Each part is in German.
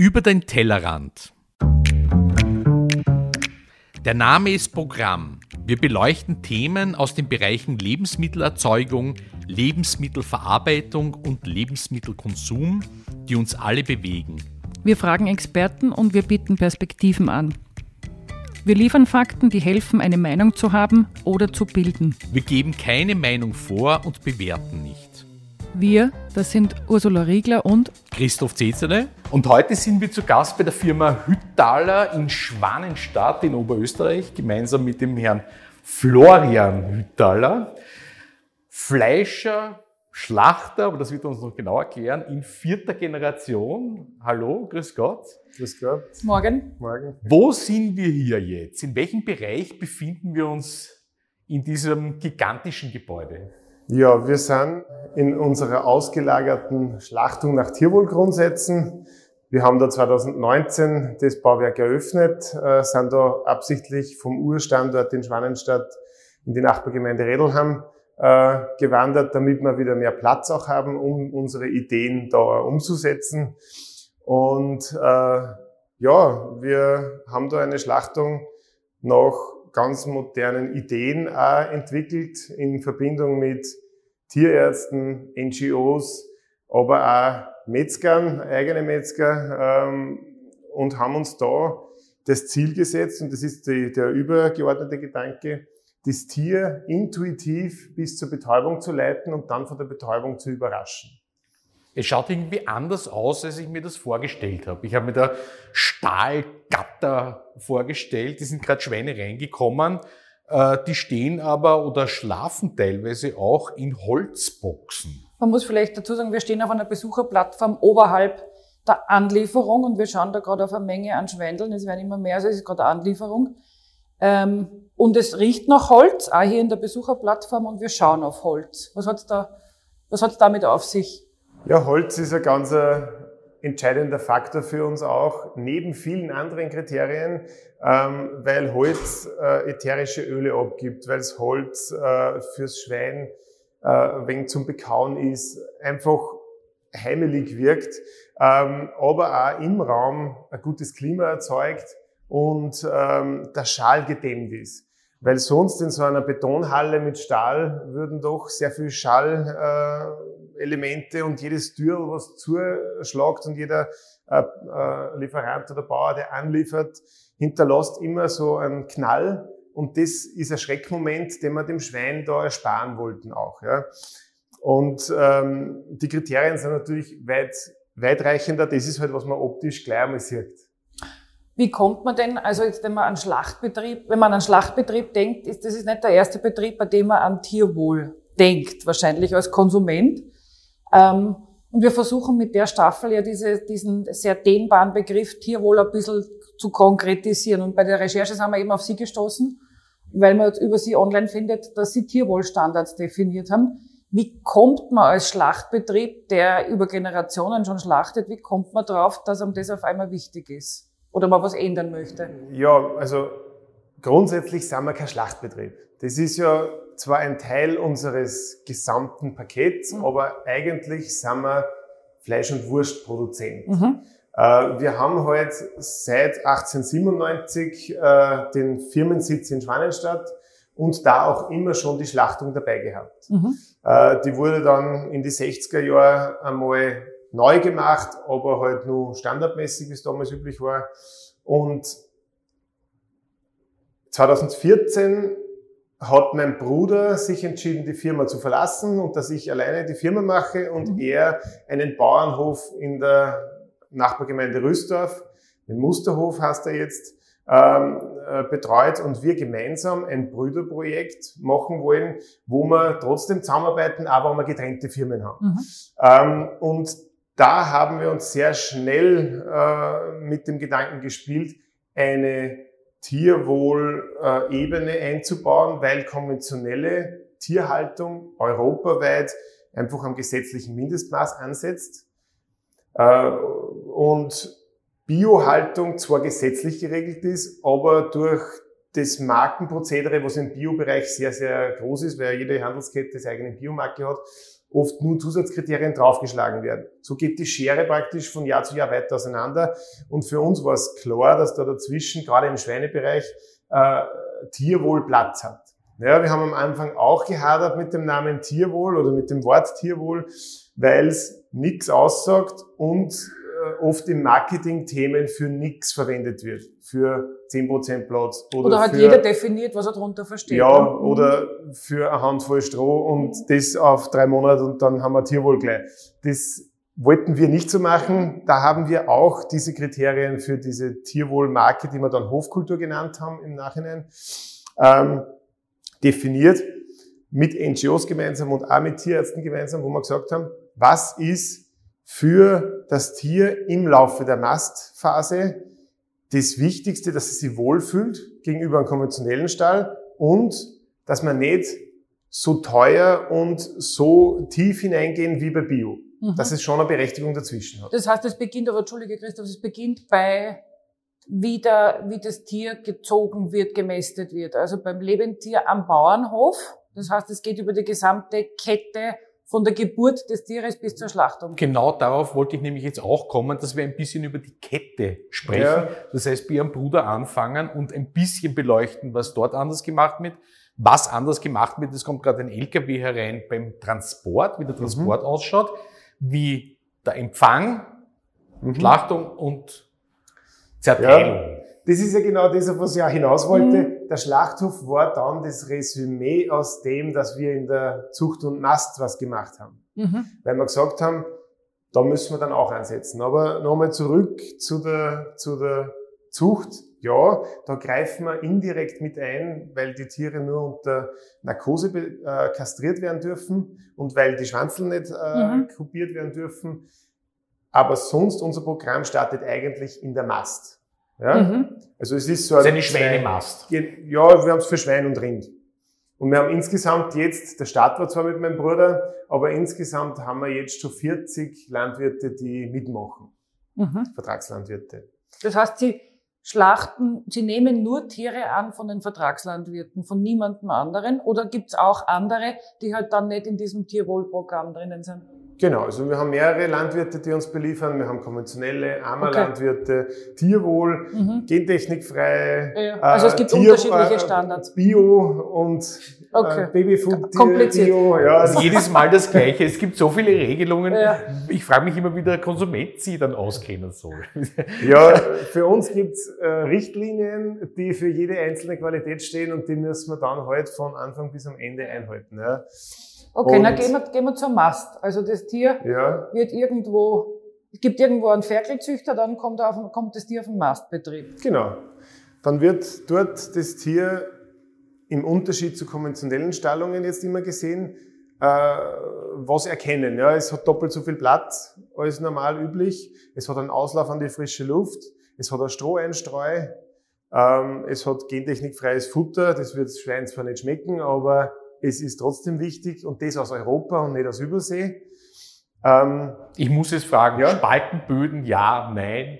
Über den Tellerrand. Der Name ist Programm. Wir beleuchten Themen aus den Bereichen Lebensmittelerzeugung, Lebensmittelverarbeitung und Lebensmittelkonsum, die uns alle bewegen. Wir fragen Experten und wir bieten Perspektiven an. Wir liefern Fakten, die helfen, eine Meinung zu haben oder zu bilden. Wir geben keine Meinung vor und bewerten nicht. Wir, das sind Ursula Riegler und Christoph Zezele. Und heute sind wir zu Gast bei der Firma Hüttaler in Schwanenstadt in Oberösterreich, gemeinsam mit dem Herrn Florian Hüttaler. Fleischer, Schlachter, aber das wird er uns noch genau erklären, in vierter Generation. Hallo, grüß Gott. Grüß Gott. Morgen. Morgen. Wo sind wir hier jetzt? In welchem Bereich befinden wir uns in diesem gigantischen Gebäude? Ja, wir sind in unserer ausgelagerten Schlachtung nach Tierwohlgrundsätzen. Wir haben da 2019 das Bauwerk eröffnet, äh, sind da absichtlich vom Urstandort in Schwanenstadt in die Nachbargemeinde Redelham äh, gewandert, damit wir wieder mehr Platz auch haben, um unsere Ideen da umzusetzen. Und äh, ja, wir haben da eine Schlachtung nach ganz modernen Ideen auch entwickelt in Verbindung mit Tierärzten, NGOs, aber auch Metzgern, eigene Metzger ähm, und haben uns da das Ziel gesetzt und das ist die, der übergeordnete Gedanke, das Tier intuitiv bis zur Betäubung zu leiten und dann von der Betäubung zu überraschen. Es schaut irgendwie anders aus, als ich mir das vorgestellt habe. Ich habe mir da Stahlgatter vorgestellt, die sind gerade Schweine reingekommen, äh, die stehen aber oder schlafen teilweise auch in Holzboxen. Man muss vielleicht dazu sagen, wir stehen auf einer Besucherplattform oberhalb der Anlieferung und wir schauen da gerade auf eine Menge an Schweindeln. Es werden immer mehr, also es ist gerade Anlieferung. Ähm, und es riecht nach Holz, auch hier in der Besucherplattform und wir schauen auf Holz. Was hat's da, was hat's damit auf sich? Ja, Holz ist ein ganz äh, entscheidender Faktor für uns auch, neben vielen anderen Kriterien, ähm, weil Holz äh, ätherische Öle abgibt, weil es Holz äh, fürs Schwein wenn zum Bekauen ist, einfach heimelig wirkt, ähm, aber auch im Raum ein gutes Klima erzeugt und ähm, der Schal gedämmt ist. Weil sonst in so einer Betonhalle mit Stahl würden doch sehr viel äh, und jedes Türl, was zuschlagt und jeder äh, äh, Lieferant oder Bauer, der anliefert, hinterlässt immer so einen Knall. Und das ist ein Schreckmoment, den wir dem Schwein da ersparen wollten auch. Ja. Und ähm, die Kriterien sind natürlich weit, weitreichender. Das ist halt, was man optisch gleich einmal sieht. Wie kommt man denn, also jetzt, wenn man an Schlachtbetrieb, wenn man an Schlachtbetrieb denkt, ist das ist nicht der erste Betrieb, bei dem man an Tierwohl denkt, wahrscheinlich als Konsument. Ähm, und wir versuchen mit der Staffel ja diese, diesen sehr dehnbaren Begriff Tierwohl ein bisschen zu konkretisieren. Und bei der Recherche sind wir eben auf Sie gestoßen, weil man über Sie online findet, dass Sie Tierwohlstandards definiert haben. Wie kommt man als Schlachtbetrieb, der über Generationen schon schlachtet, wie kommt man drauf, dass einem das auf einmal wichtig ist? Oder man was ändern möchte? Ja, also grundsätzlich sind wir kein Schlachtbetrieb. Das ist ja zwar ein Teil unseres gesamten Pakets, mhm. aber eigentlich sind wir Fleisch- und Wurstproduzent. Mhm. Äh, wir haben halt seit 1897 äh, den Firmensitz in Schwanenstadt und da auch immer schon die Schlachtung dabei gehabt. Mhm. Äh, die wurde dann in die 60er Jahre einmal neu gemacht, aber halt nur standardmäßig, wie es damals üblich war. Und 2014 hat mein Bruder sich entschieden, die Firma zu verlassen und dass ich alleine die Firma mache und mhm. er einen Bauernhof in der Nachbargemeinde Rüstorf, den Musterhof heißt er jetzt, ähm, äh, betreut und wir gemeinsam ein Brüderprojekt machen wollen, wo wir trotzdem zusammenarbeiten, aber wo wir getrennte Firmen haben. Mhm. Ähm, und da haben wir uns sehr schnell äh, mit dem Gedanken gespielt, eine Tierwohl-Ebene einzubauen, weil konventionelle Tierhaltung europaweit einfach am gesetzlichen Mindestmaß ansetzt. Äh, und Biohaltung zwar gesetzlich geregelt ist, aber durch das Markenprozedere, was im Biobereich sehr, sehr groß ist, weil jede Handelskette seine eigene Biomarke hat, oft nur Zusatzkriterien draufgeschlagen werden. So geht die Schere praktisch von Jahr zu Jahr weiter auseinander. Und für uns war es klar, dass da dazwischen, gerade im Schweinebereich, äh, Tierwohl Platz hat. Ja, wir haben am Anfang auch gehadert mit dem Namen Tierwohl oder mit dem Wort Tierwohl, weil es nichts aussagt und äh, oft in Marketing-Themen für nichts verwendet wird. Für 10% Platz. Oder, oder hat für, jeder definiert, was er darunter versteht. Ja, ne? oder für eine Handvoll Stroh und das auf drei Monate und dann haben wir Tierwohl gleich. Das wollten wir nicht so machen. Da haben wir auch diese Kriterien für diese Tierwohlmarke, die wir dann Hofkultur genannt haben im Nachhinein, ähm, definiert mit NGOs gemeinsam und auch mit Tierärzten gemeinsam, wo wir gesagt haben, was ist für das Tier im Laufe der Mastphase das Wichtigste, dass es sich wohlfühlt gegenüber einem konventionellen Stall und dass man nicht so teuer und so tief hineingehen wie bei Bio. Mhm. Dass es schon eine Berechtigung dazwischen hat. Das heißt, es beginnt, aber Entschuldige Christoph, es beginnt bei wie, der, wie das Tier gezogen wird, gemästet wird. Also beim Lebendtier am Bauernhof. Das heißt, es geht über die gesamte Kette von der Geburt des Tieres bis zur Schlachtung. Genau darauf wollte ich nämlich jetzt auch kommen, dass wir ein bisschen über die Kette sprechen. Ja. Das heißt, bei Ihrem Bruder anfangen und ein bisschen beleuchten, was dort anders gemacht wird, was anders gemacht wird. Es kommt gerade ein LKW herein beim Transport, wie der mhm. Transport mhm. ausschaut, wie der Empfang, mhm. Schlachtung und Zerteilung. Ja. Das ist ja genau das, auf was ich auch hinaus wollte. Mhm. Der Schlachthof war dann das Resümee aus dem, dass wir in der Zucht und Mast was gemacht haben. Mhm. Weil wir gesagt haben, da müssen wir dann auch einsetzen. Aber nochmal zurück zu der, zu der Zucht. Ja, da greifen wir indirekt mit ein, weil die Tiere nur unter Narkose äh, kastriert werden dürfen und weil die Schwanzel nicht äh, mhm. gruppiert werden dürfen. Aber sonst unser Programm startet eigentlich in der Mast. Ja? Mhm. Also es ist so das ist eine Schweinemast. Ja, wir haben es für Schwein und Rind. Und wir haben insgesamt jetzt, der Start war zwar mit meinem Bruder, aber insgesamt haben wir jetzt schon 40 Landwirte, die mitmachen. Mhm. Vertragslandwirte. Das heißt, Sie schlachten, Sie nehmen nur Tiere an von den Vertragslandwirten, von niemandem anderen? Oder gibt es auch andere, die halt dann nicht in diesem Tierwohlprogramm drinnen sind? Genau, also wir haben mehrere Landwirte, die uns beliefern. Wir haben konventionelle Armerlandwirte, okay. Tierwohl, mhm. gentechnikfrei. Ja, also es gibt Tier, unterschiedliche Standards. Bio und äh, okay. äh, Babyfood, Bio. Ja, also jedes Mal das Gleiche. Es gibt so viele Regelungen. Ja. Ich frage mich immer, wie der Konsument sie dann auskennen soll. Ja, für uns gibt's äh, Richtlinien, die für jede einzelne Qualität stehen und die müssen wir dann halt von Anfang bis am Ende einhalten. Ja. Okay, und, na gehen wir, gehen wir zum Mast. Also das Tier ja. wird irgendwo, es gibt irgendwo einen Ferkelzüchter, dann kommt, auf, kommt das Tier auf den Mastbetrieb. Genau. Dann wird dort das Tier im Unterschied zu konventionellen Stallungen jetzt immer gesehen, äh, was erkennen. Ja, es hat doppelt so viel Platz als normal üblich. Es hat einen Auslauf an die frische Luft. Es hat eine Stroheinstreu. Ähm, es hat gentechnikfreies Futter. Das wird das Schwein zwar nicht schmecken, aber es ist trotzdem wichtig und das aus Europa und nicht aus Übersee. Ähm, ich muss es fragen, ja? Spaltenböden ja, nein?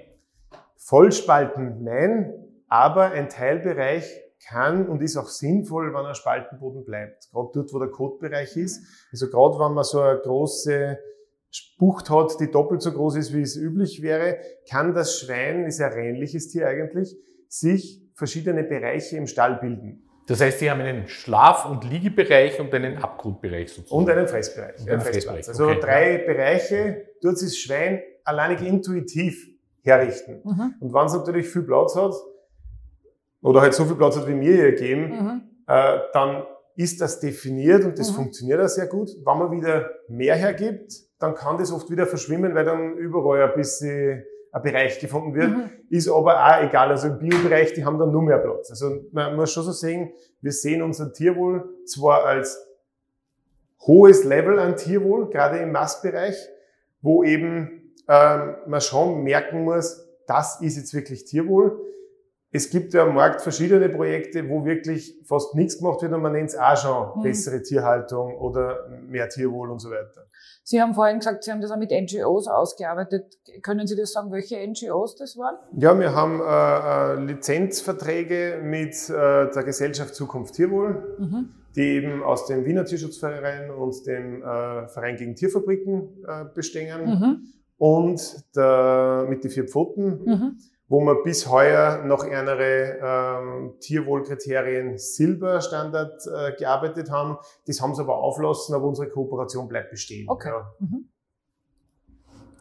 Vollspalten nein, aber ein Teilbereich kann und ist auch sinnvoll, wenn ein Spaltenboden bleibt. Gerade dort, wo der Kotbereich ist. Also gerade wenn man so eine große Bucht hat, die doppelt so groß ist, wie es üblich wäre, kann das Schwein, ist ein ähnliches Tier eigentlich, sich verschiedene Bereiche im Stall bilden. Das heißt, Sie haben einen Schlaf- und Liegebereich und einen Abgrundbereich sozusagen. Und einen Fressbereich. Und einen Fressbereich. Also okay. drei Bereiche. Dort ist das Schwein alleinig intuitiv herrichten. Mhm. Und wenn es natürlich viel Platz hat, oder halt so viel Platz hat, wie mir hier geben, mhm. äh, dann ist das definiert und das mhm. funktioniert auch sehr gut. Wenn man wieder mehr hergibt, dann kann das oft wieder verschwimmen, weil dann überall ein bisschen ein Bereich gefunden wird, mhm. ist aber auch egal. Also im Biobereich, die haben dann nur mehr Platz. Also man muss schon so sehen, wir sehen unser Tierwohl zwar als hohes Level an Tierwohl, gerade im Mastbereich, wo eben ähm, man schon merken muss, das ist jetzt wirklich Tierwohl. Es gibt ja am Markt verschiedene Projekte, wo wirklich fast nichts gemacht wird und man nennt es auch schon mhm. bessere Tierhaltung oder mehr Tierwohl und so weiter. Sie haben vorhin gesagt, Sie haben das auch mit NGOs ausgearbeitet. Können Sie das sagen, welche NGOs das waren? Ja, wir haben äh, äh, Lizenzverträge mit äh, der Gesellschaft Zukunft Tierwohl, mhm. die eben aus dem Wiener Tierschutzverein und dem äh, Verein gegen Tierfabriken äh, bestehen mhm. und der, mit den vier Pfoten. Wo wir bis heuer noch andere ähm, Tierwohlkriterien Silberstandard äh, gearbeitet haben. Das haben sie aber auflassen, aber unsere Kooperation bleibt bestehen. Okay. Ja. Mhm.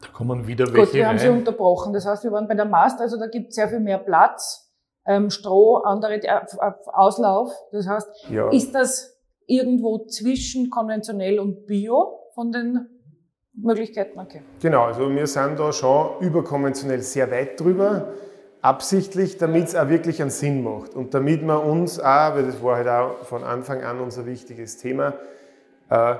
Da kommen wieder welche Gut, wir haben Sie unterbrochen. Das heißt, wir waren bei der Mast, also da gibt es sehr viel mehr Platz, ähm, Stroh, andere Auslauf. Das heißt, ja. ist das irgendwo zwischen konventionell und Bio von den Möglichkeiten, okay. Genau, also wir sind da schon überkonventionell sehr weit drüber, absichtlich, damit es auch wirklich einen Sinn macht und damit wir uns auch, weil das war halt auch von Anfang an unser wichtiges Thema, äh,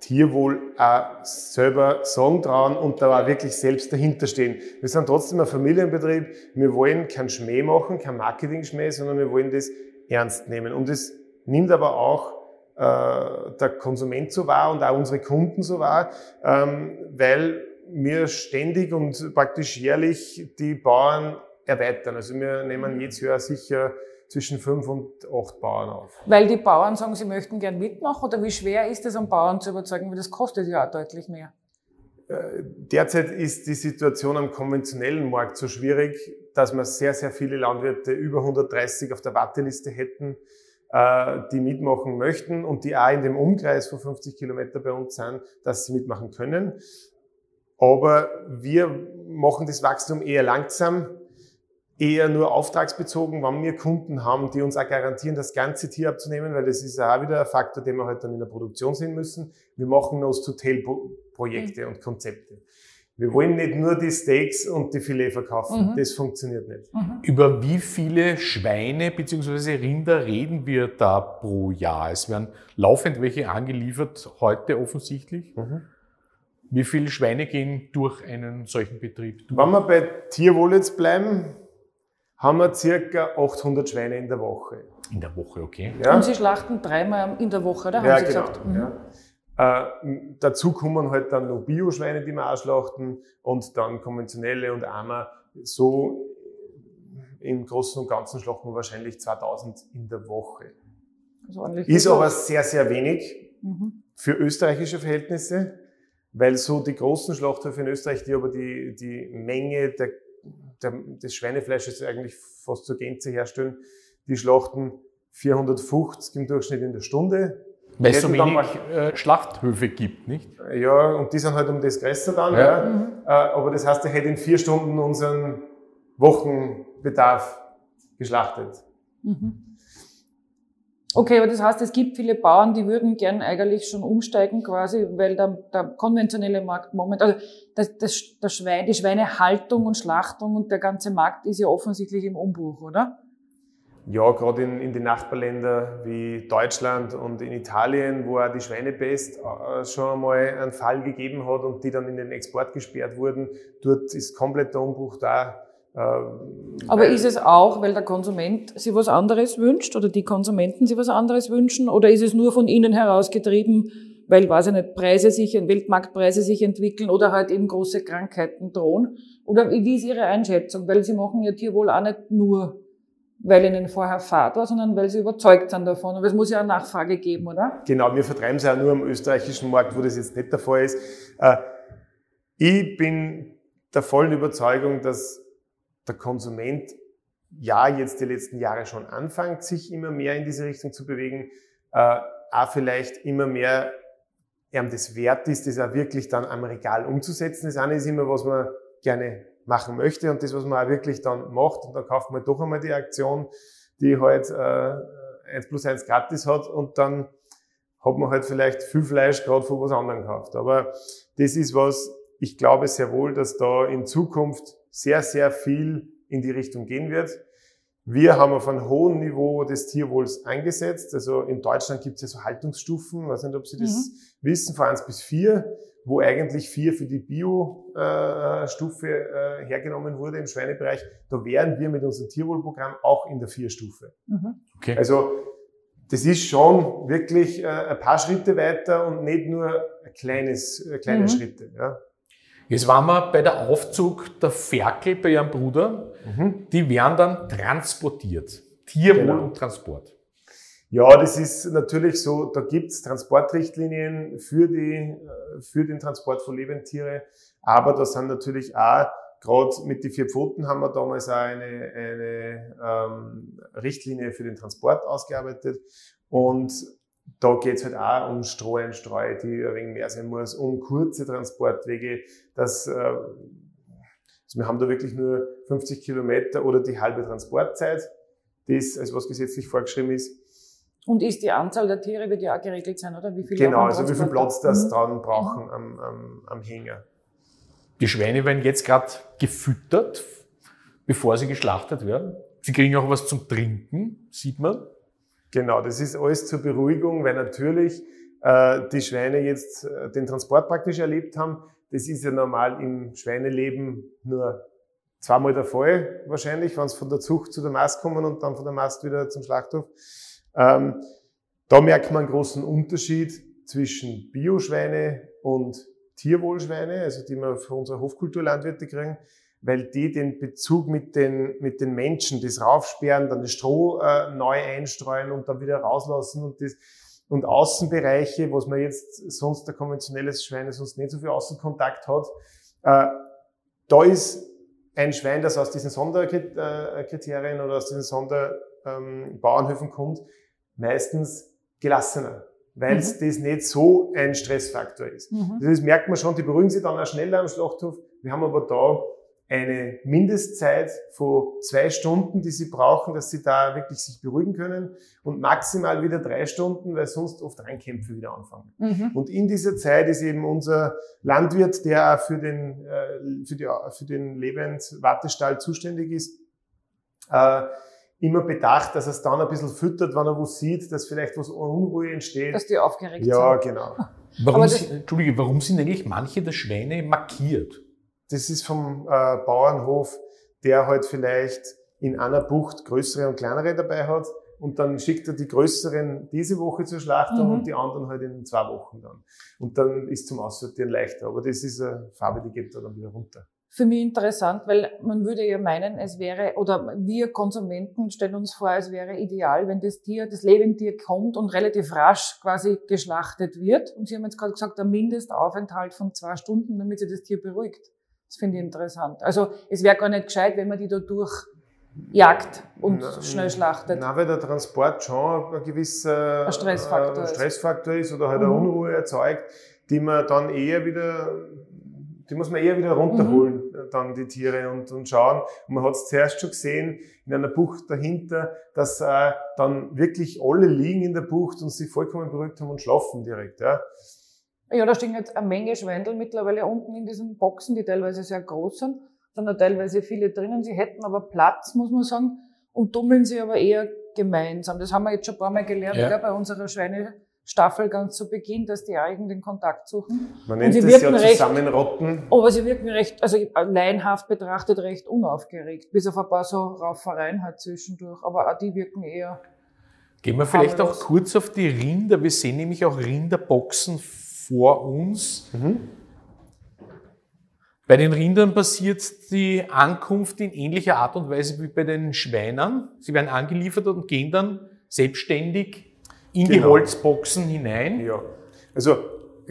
Tierwohl auch selber sagen trauen und da auch wirklich selbst dahinter stehen. Wir sind trotzdem ein Familienbetrieb, wir wollen keinen Schmäh machen, kein Marketing-Schmäh, sondern wir wollen das ernst nehmen. Und es nimmt aber auch der Konsument so wahr und auch unsere Kunden so wahr, ähm, weil wir ständig und praktisch jährlich die Bauern erweitern. Also wir nehmen jetzt Jahr sicher zwischen fünf und acht Bauern auf. Weil die Bauern sagen, sie möchten gern mitmachen oder wie schwer ist es, um Bauern zu überzeugen, weil das kostet ja auch deutlich mehr? Äh, derzeit ist die Situation am konventionellen Markt so schwierig, dass wir sehr, sehr viele Landwirte über 130 auf der Warteliste hätten, äh, die mitmachen möchten und die auch in dem Umkreis von 50 Kilometer bei uns sind, dass sie mitmachen können. Aber wir machen das Wachstum eher langsam, eher nur auftragsbezogen, wenn wir Kunden haben, die uns auch garantieren, das ganze Tier abzunehmen, weil das ist auch wieder ein Faktor, den wir halt dann in der Produktion sehen müssen. Wir machen Nose-to-Tail-Projekte mhm. und Konzepte. Wir wollen nicht nur die Steaks und die Filet verkaufen. Mhm. Das funktioniert nicht. Mhm. Über wie viele Schweine bzw. Rinder reden wir da pro Jahr? Es werden laufend welche angeliefert, heute offensichtlich. Mhm. Wie viele Schweine gehen durch einen solchen Betrieb? Durch? Wenn wir bei Tierwohl jetzt bleiben, haben wir circa 800 Schweine in der Woche. In der Woche, okay. Ja. Und Sie schlachten dreimal in der Woche, oder? Haben ja, Sie genau. gesagt? Mhm. Ja. Äh, dazu kommen halt dann noch Bio-Schweine, die wir auch schlachten und dann konventionelle und Eimer. So im Großen und Ganzen schlachten wir wahrscheinlich 2000 in der Woche. Also ist aber sehr, sehr wenig mhm. für österreichische Verhältnisse, weil so die großen Schlachthöfe in Österreich, die aber die, die Menge der, der, des Schweinefleisches eigentlich fast zur Gänze herstellen, die schlachten 450 im Durchschnitt in der Stunde weil es so wenig äh, Schlachthöfe gibt, nicht? Ja, und die sind halt um das größer dann. Ja. ja. Mhm. Aber das heißt, er hätte in vier Stunden unseren Wochenbedarf geschlachtet. Mhm. Okay, aber das heißt, es gibt viele Bauern, die würden gern eigentlich schon umsteigen quasi, weil der, der konventionelle Markt momentan, also das, das, das Schwein, die Schweinehaltung und Schlachtung und der ganze Markt ist ja offensichtlich im Umbruch, oder? Ja, gerade in, in den Nachbarländern wie Deutschland und in Italien, wo auch die Schweinepest äh, schon einmal einen Fall gegeben hat und die dann in den Export gesperrt wurden, dort ist komplett der Umbruch da. Äh, Aber ist es auch, weil der Konsument sich was anderes wünscht oder die Konsumenten sich was anderes wünschen oder ist es nur von innen herausgetrieben, weil, weiß ich nicht, Preise sich, Weltmarktpreise sich entwickeln oder halt eben große Krankheiten drohen? Oder wie ist Ihre Einschätzung? Weil Sie machen ja Tierwohl auch nicht nur weil ihnen vorher Fahrt war, sondern weil sie überzeugt sind davon. Aber es muss ja eine Nachfrage geben, oder? Genau, wir vertreiben es ja nur am österreichischen Markt, wo das jetzt nicht der Fall ist. Äh, ich bin der vollen Überzeugung, dass der Konsument ja jetzt die letzten Jahre schon anfängt, sich immer mehr in diese Richtung zu bewegen, äh, auch vielleicht immer mehr ihm das wert ist, das auch wirklich dann am Regal umzusetzen. Das eine ist immer, was man gerne machen möchte und das, was man auch wirklich dann macht. Und dann kauft man doch einmal die Aktion, die halt äh, 1 plus 1 gratis hat und dann hat man halt vielleicht viel Fleisch gerade von was anderem gekauft. Aber das ist was, ich glaube sehr wohl, dass da in Zukunft sehr, sehr viel in die Richtung gehen wird. Wir haben auf einem hohen Niveau des Tierwohls eingesetzt. Also in Deutschland gibt es ja so Haltungsstufen, ich weiß nicht, ob Sie das mhm. wissen, von eins bis vier, wo eigentlich vier für die Bio-Stufe äh, hergenommen wurde im Schweinebereich. Da wären wir mit unserem Tierwohlprogramm auch in der Vier-Stufe. Mhm. Okay. Also das ist schon wirklich äh, ein paar Schritte weiter und nicht nur ein kleines, äh, kleine mhm. Schritte. Ja. Jetzt waren wir bei der Aufzug der Ferkel bei Ihrem Bruder. Mhm. Die werden dann transportiert. Tierwohl genau. und Transport. Ja, das ist natürlich so, da gibt's Transportrichtlinien für, die, äh, für den Transport von Lebendtiere, aber da sind natürlich auch, gerade mit den vier Pfoten haben wir damals auch eine, eine ähm, Richtlinie für den Transport ausgearbeitet und da geht's halt auch um Streuenstreu, die ein wenig mehr sein muss, um kurze Transportwege, dass, äh, also wir haben da wirklich nur 50 Kilometer oder die halbe Transportzeit, das, also was gesetzlich vorgeschrieben ist. Und ist die Anzahl der Tiere wird ja auch geregelt sein, oder? Wie viel genau, also wie viel Platz das mhm. dran brauchen mhm. am, am, am Hänger. Die Schweine werden jetzt gerade gefüttert, bevor sie geschlachtet werden. Sie kriegen auch was zum Trinken, sieht man. Genau, das ist alles zur Beruhigung, weil natürlich äh, die Schweine jetzt äh, den Transport praktisch erlebt haben. Das ist ja normal im Schweineleben nur zweimal der Fall, wahrscheinlich, wenn es von der Zucht zu der Mast kommen und dann von der Mast wieder zum Schlachthof. Ähm, da merkt man einen großen Unterschied zwischen Bioschweine und Tierwohlschweine, also die wir für unsere Hofkulturlandwirte kriegen weil die den Bezug mit den, mit den Menschen, das raufsperren, dann das Stroh äh, neu einstreuen und dann wieder rauslassen und das, und Außenbereiche, was man jetzt sonst der konventionelles Schwein sonst nicht so viel Außenkontakt hat, äh, da ist ein Schwein, das aus diesen Sonderkriterien oder aus diesen Sonderbauernhöfen ähm, kommt, meistens gelassener, weil es mhm. das nicht so ein Stressfaktor ist. Mhm. Das merkt man schon, die beruhigen sich dann auch schneller am Schlachthof. Wir haben aber da eine Mindestzeit von zwei Stunden, die sie brauchen, dass sie da wirklich sich beruhigen können und maximal wieder drei Stunden, weil sonst oft Reinkämpfe wieder anfangen. Mhm. Und in dieser Zeit ist eben unser Landwirt, der auch für den, äh, für, die, für den Lebenswartestall zuständig ist, äh, immer bedacht, dass er es dann ein bisschen füttert, wenn er was sieht, dass vielleicht was Unruhe entsteht. Dass die aufgeregt ja, sind. Ja, genau. Warum, sind, Entschuldige, warum sind eigentlich manche der Schweine markiert? Das ist vom äh, Bauernhof, der halt vielleicht in einer Bucht größere und kleinere dabei hat. Und dann schickt er die größeren diese Woche zur Schlachtung mhm. und die anderen halt in zwei Wochen dann. Und dann ist zum Aussortieren leichter. Aber das ist eine Farbe, die geht da dann wieder runter für mich interessant, weil man würde ja meinen, es wäre, oder wir Konsumenten stellen uns vor, es wäre ideal, wenn das Tier, das Lebendtier kommt und relativ rasch quasi geschlachtet wird. Und Sie haben jetzt gerade gesagt, ein Mindestaufenthalt von zwei Stunden, damit sich das Tier beruhigt. Das finde ich interessant. Also es wäre gar nicht gescheit, wenn man die da durchjagt und na, schnell schlachtet. Nein, weil der Transport schon ein gewisser ein Stressfaktor, ein Stressfaktor ist. oder halt mhm. eine Unruhe erzeugt, die man dann eher wieder, die muss man eher wieder runterholen, mhm. dann die Tiere und, und schauen. Und man hat es zuerst schon gesehen, in einer Bucht dahinter, dass äh, dann wirklich alle liegen in der Bucht und sich vollkommen beruhigt haben und schlafen direkt. Ja. Ja, da stehen jetzt eine Menge Schwendel mittlerweile unten in diesen Boxen, die teilweise sehr groß sind. Da sind teilweise viele drinnen. Sie hätten aber Platz, muss man sagen, und dummeln sie aber eher gemeinsam. Das haben wir jetzt schon ein paar Mal gelernt, ja. bei unserer Schweinestaffel ganz zu Beginn, dass die eigentlich den Kontakt suchen. Man nennt das ja zusammenrotten. aber sie wirken recht, also laienhaft betrachtet, recht unaufgeregt, bis auf ein paar so Raufereien halt zwischendurch. Aber auch die wirken eher Gehen wir vielleicht auch kurz auf die Rinder. Wir sehen nämlich auch Rinderboxen vor uns. Mhm. Bei den Rindern passiert die Ankunft in ähnlicher Art und Weise wie bei den Schweinern. Sie werden angeliefert und gehen dann selbstständig in genau. die Holzboxen hinein. Ja. Also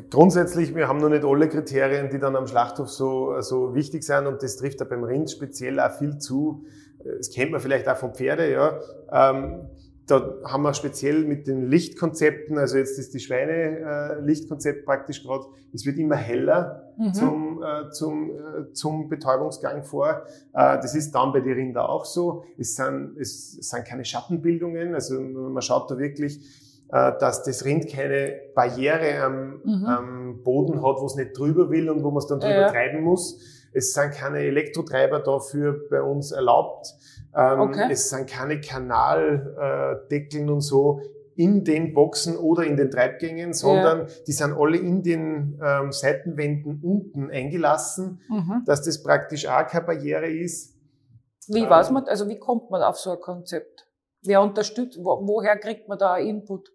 grundsätzlich, wir haben noch nicht alle Kriterien, die dann am Schlachthof so, so wichtig sind und das trifft da beim Rind speziell auch viel zu. Das kennt man vielleicht auch vom Pferde, ja. Ähm, da haben wir speziell mit den Lichtkonzepten, also jetzt ist die Schweine-Lichtkonzept praktisch gerade, es wird immer heller mhm. zum, äh, zum, äh, zum Betäubungsgang vor. Äh, das ist dann bei den Rinder auch so. Es sind, es sind keine Schattenbildungen, also man schaut da wirklich, äh, dass das Rind keine Barriere am, mhm. am Boden hat, wo es nicht drüber will und wo man es dann drüber ja. treiben muss. Es sind keine Elektrotreiber dafür bei uns erlaubt. Ähm, okay. Es sind keine Kanaldeckeln und so in den Boxen oder in den Treibgängen, sondern ja. die sind alle in den ähm, Seitenwänden unten eingelassen, mhm. dass das praktisch auch keine Barriere ist. Wie weiß man, also wie kommt man auf so ein Konzept? Wer unterstützt, wo, woher kriegt man da Input?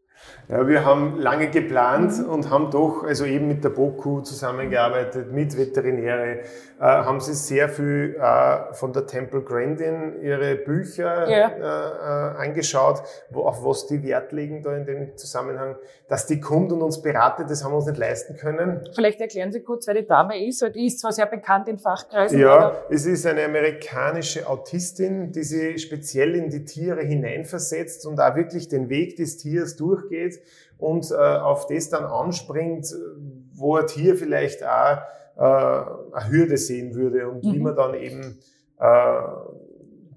Ja, wir haben lange geplant und haben doch, also eben mit der BOKU zusammengearbeitet, mit Veterinäre, äh, haben sie sehr viel äh, von der Temple Grandin ihre Bücher ja. äh, äh, angeschaut, wo, auf was die Wert legen da in dem Zusammenhang. Dass die kommt und uns beratet, das haben wir uns nicht leisten können. Vielleicht erklären Sie kurz, wer die Dame ist, weil die ist zwar sehr bekannt in Fachkreisen. Ja, es ist eine amerikanische Autistin, die sich speziell in die Tiere hineinversetzt und auch wirklich den Weg des Tiers durchgeht und äh, auf das dann anspringt, wo ein Tier vielleicht auch äh, eine Hürde sehen würde und mhm. wie man dann eben äh,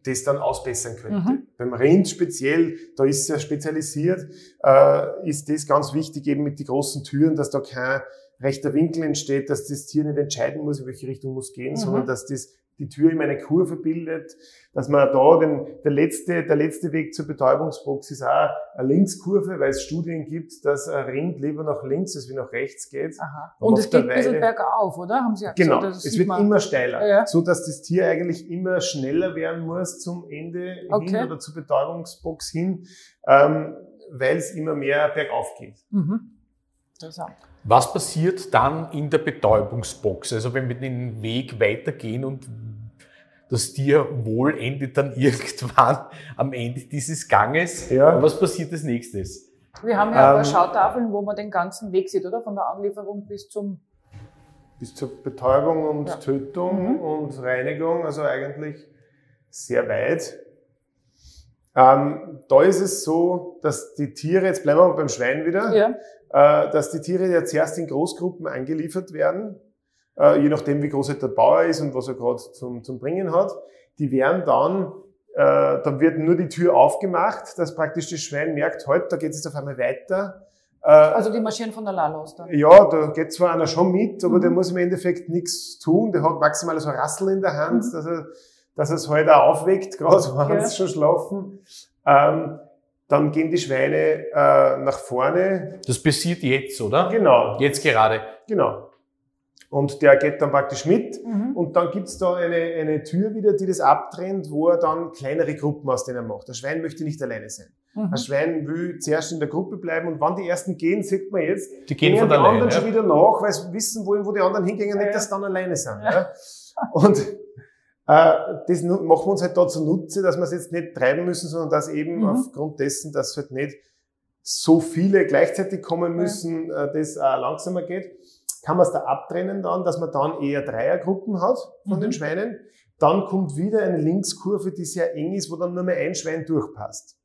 das dann ausbessern könnte. Mhm. Beim Rind speziell, da ist es ja spezialisiert, äh, ist das ganz wichtig eben mit den großen Türen, dass da kein rechter Winkel entsteht, dass das Tier nicht entscheiden muss, in welche Richtung muss gehen, mhm. sondern dass das die Tür immer eine Kurve bildet, dass man da den, der letzte, der letzte Weg zur Betäubungsbox ist auch eine Linkskurve, weil es Studien gibt, dass ein Rind lieber nach links als wie nach rechts geht. Aha. Und, es geht ein bisschen bergauf, oder? Haben Sie ja genau. gesagt, es wird man. immer steiler, ja. so dass das Tier eigentlich immer schneller werden muss zum Ende okay. hin oder zur Betäubungsbox hin, ähm, weil es immer mehr bergauf geht. Mhm. Interessant. Was passiert dann in der Betäubungsbox? Also wenn wir den Weg weitergehen und das Tier wohl endet dann irgendwann am Ende dieses Ganges. Ja. Was passiert als nächstes? Wir haben ja ähm, Schautafeln, wo man den ganzen Weg sieht, oder? Von der Anlieferung bis zum bis zur Betäubung und ja. Tötung mhm. und Reinigung, also eigentlich sehr weit. Ähm, da ist es so, dass die Tiere, jetzt bleiben wir mal beim Schwein wieder, ja. äh, dass die Tiere ja zuerst in Großgruppen eingeliefert werden je nachdem wie groß halt der Bauer ist und was er gerade zum, zum Bringen hat. Die werden dann, äh, dann wird nur die Tür aufgemacht, dass praktisch das Schwein merkt, halt, da geht es auf einmal weiter. Äh, also die marschieren von allein los dann? Ja, da geht zwar einer schon mit, aber mhm. der muss im Endeffekt nichts tun. Der hat maximal so ein Rassel in der Hand, mhm. dass er dass er es halt auch aufweckt, gerade wenn ja. sie schon schlafen. Ähm, dann gehen die Schweine äh, nach vorne. Das passiert jetzt, oder? Genau. Jetzt gerade. Genau. Und der geht dann praktisch mit mhm. und dann gibt's da eine, eine Tür wieder, die das abtrennt, wo er dann kleinere Gruppen aus denen macht. Das Schwein möchte nicht alleine sein. Mhm. Ein Schwein will zuerst in der Gruppe bleiben und wann die ersten gehen, sieht man jetzt, die gehen von die alleine, anderen ja. schon wieder nach, weil sie wissen wollen, wo die anderen hingehen, ja, nicht, dass sie dann alleine sind. Ja. Und äh, das machen wir uns halt da zunutze, dass wir es jetzt nicht treiben müssen, sondern dass eben mhm. aufgrund dessen, dass halt nicht so viele gleichzeitig kommen müssen, äh, das auch langsamer geht kann man es da abtrennen dann, dass man dann eher Dreiergruppen hat von mhm. den Schweinen. Dann kommt wieder eine Linkskurve, die sehr eng ist, wo dann nur mehr ein Schwein durchpasst.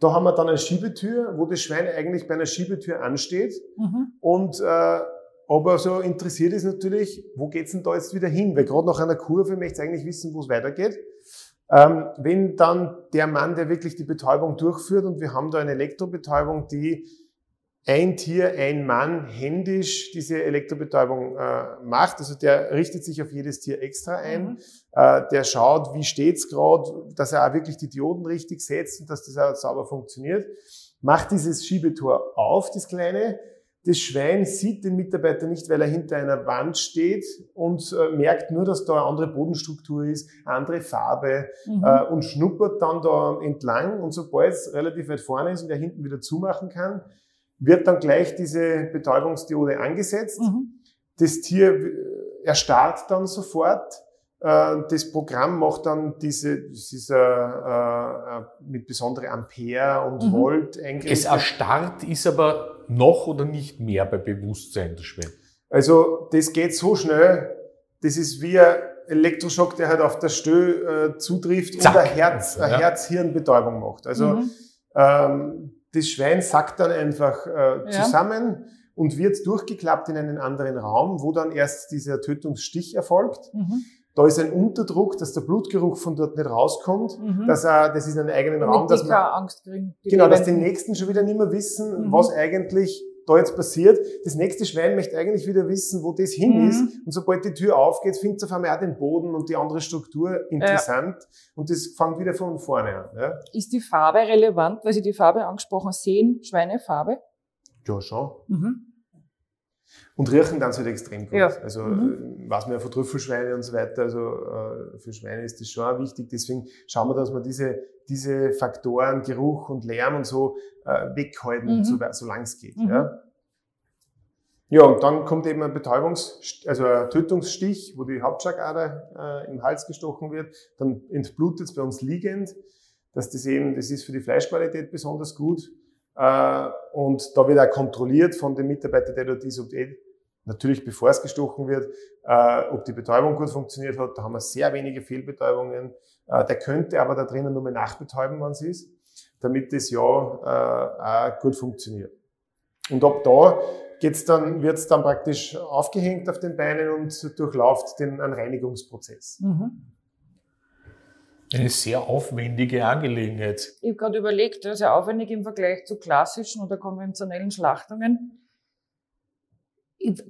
Da haben wir dann eine Schiebetür, wo das Schwein eigentlich bei einer Schiebetür ansteht. Mhm. Und äh, aber so interessiert ist natürlich, wo geht's denn da jetzt wieder hin? Weil gerade nach einer Kurve möchte ich eigentlich wissen, wo es weitergeht. Ähm, wenn dann der Mann, der wirklich die Betäubung durchführt, und wir haben da eine Elektrobetäubung, die ein Tier, ein Mann händisch diese Elektrobetäubung äh, macht. Also der richtet sich auf jedes Tier extra ein. Mhm. Äh, der schaut, wie steht's gerade, dass er auch wirklich die Dioden richtig setzt und dass das auch sauber funktioniert. Macht dieses Schiebetor auf, das kleine. Das Schwein sieht den Mitarbeiter nicht, weil er hinter einer Wand steht und äh, merkt nur, dass da eine andere Bodenstruktur ist, eine andere Farbe mhm. äh, und schnuppert dann da entlang und sobald es relativ weit vorne ist und er hinten wieder zumachen kann, wird dann gleich diese Betäubungsdiode angesetzt. Mhm. Das Tier äh, erstarrt dann sofort. Äh, das Programm macht dann diese, diese äh, äh, mit besondere Ampere und mhm. Volt eingrenzt. Es erstarrt ist aber noch oder nicht mehr bei Bewusstsein der Schwelle? Also das geht so schnell, das ist wie ein Elektroschock, der halt auf der Stö äh, zutrifft Zack. und ein Herz, ja. Herz-Hirn-Betäubung macht. Also mhm. ähm, das Schwein sackt dann einfach äh, zusammen ja. und wird durchgeklappt in einen anderen Raum, wo dann erst dieser Tötungsstich erfolgt. Mhm. Da ist ein Unterdruck, dass der Blutgeruch von dort nicht rauskommt. Mhm. Dass, äh, das ist ein eigenen Raum, dass man, Angst kriegen, genau, dass die Nächsten schon wieder nicht mehr wissen, mhm. was eigentlich da jetzt passiert. Das nächste Schwein möchte eigentlich wieder wissen, wo das hin Mhm. ist. Und sobald die Tür aufgeht, findet es auf einmal auch den Boden und die andere Struktur interessant. Und das fängt wieder von vorne an. Ja, Ist die Farbe relevant, weil Sie die Farbe angesprochen sehen, Schweinefarbe? ja schon. Mhm. Und riechen dann halt extrem gut. Ja. Also Mhm. weiß man ja von Trüffelschweine und so weiter. Also äh, für Schweine ist das schon auch wichtig. Deswegen schauen wir, dass wir diese, diese Faktoren, Geruch und Lärm und so äh, weghalten, Mhm. so, solange es geht. Mhm. Ja. ja, und dann kommt eben ein Betäubungs-, also ein Tötungsstich, wo die Hauptschlagader äh, im Hals gestochen wird. Dann entblutet es bei uns liegend. Dass das eben, das ist für die Fleischqualität besonders gut. Äh, und da wird auch kontrolliert von dem Mitarbeiter, der dort ist, ob die, natürlich bevor es gestochen wird, äh, ob die Betäubung gut funktioniert hat. Da haben wir sehr wenige Fehlbetäubungen. Äh, der könnte aber da drinnen nur mehr nachbetäuben, wenn es ist, damit das ja äh, auch gut funktioniert. Und ab da geht's dann, wird's dann praktisch aufgehängt auf den Beinen und durchlauft den einen Reinigungsprozess. Mhm. Eine sehr aufwendige Angelegenheit. Ich habe gerade überlegt, das ist ja aufwendig im Vergleich zu klassischen oder konventionellen Schlachtungen.